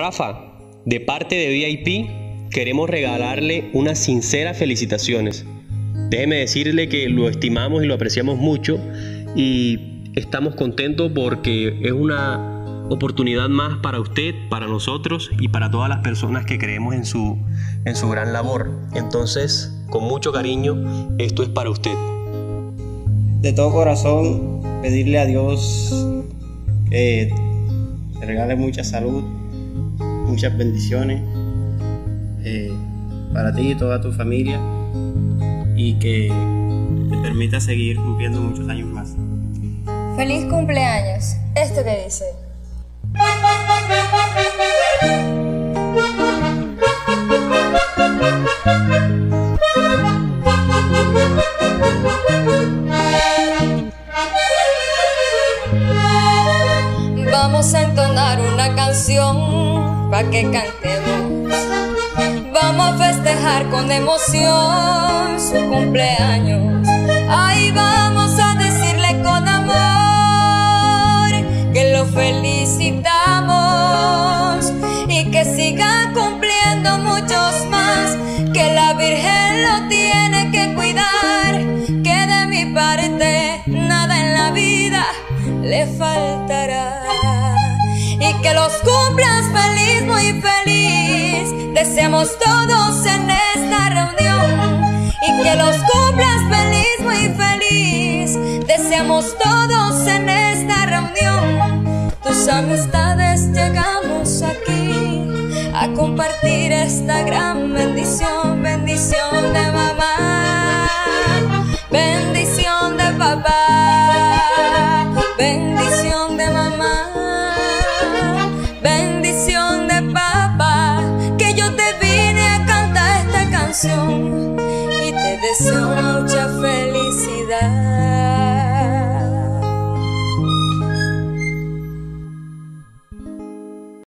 Rafa, de parte de VIP, queremos regalarle unas sinceras felicitaciones. Déjeme decirle que lo estimamos y lo apreciamos mucho y estamos contentos porque es una oportunidad más para usted, para nosotros y para todas las personas que creemos en su, en su gran labor. Entonces, con mucho cariño, esto es para usted. De todo corazón, pedirle a Dios que te regale mucha salud, muchas bendiciones eh, para ti y toda tu familia y que te permita seguir cumpliendo muchos años más. Feliz cumpleaños. Esto que dice. Vamos a entonar una canción para que cantemos. Vamos a festejar con emoción su cumpleaños. Ahí vamos a decirle con amor que lo felicitamos y que siga cumpliendo muchos más. Que la Virgen lo tiene que cuidar. Que de mi parte nada en la vida le faltará y que los cumplas feliz, muy feliz. Deseamos todos en esta reunión y que los cumplas feliz, muy feliz. Deseamos todos en esta reunión. Tus amistades llegamos aquí a compartir esta gran bendición, bendición de mamá, bendición de papá, bendición